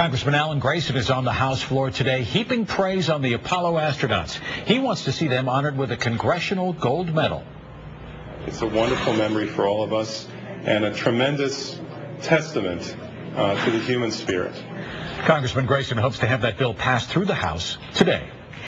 Congressman Alan Grayson is on the House floor today, heaping praise on the Apollo astronauts. He wants to see them honored with a Congressional Gold Medal. It's a wonderful memory for all of us and a tremendous testament uh, to the human spirit. Congressman Grayson hopes to have that bill passed through the House today.